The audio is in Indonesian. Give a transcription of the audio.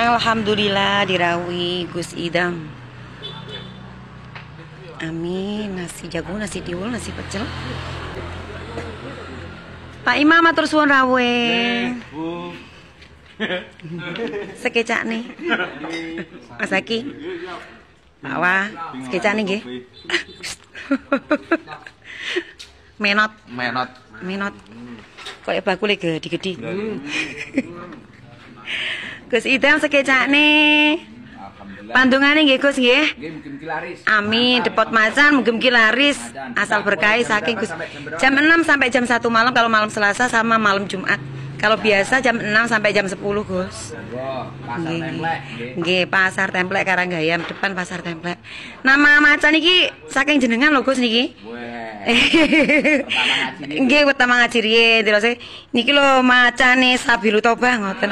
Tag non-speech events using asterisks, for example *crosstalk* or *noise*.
Alhamdulillah dirawi Gus Idam. Amin. Nasi jagung, nasi tiwul, nasi pecel. Pak Imam matur suwun rawe. Sekecak nih. Mas Aki. Pak Wah, sekecak nih nggih. Menot, Menot. menot. Kok ya bakule gede-gede. Gus Idam nih. Alhamdulillah. Pandungane nggih Gus nggih. Nggih mugi-mugi laris. Amin, depot macan mugi-mugi laris asal berkahi saking Gus. Jam 6 sampai jam 1 malam kalau malam Selasa sama malam Jumat. Kalau biasa jam 6 sampai jam 10 Gus. Nggih. Nggih, pasar templek Karanggayam depan pasar templek. Nama macan iki saking jenengan lho Gus niki. *laughs* Nggih, pertama ngaji terus niki lho macane Sabilu Toba ngoten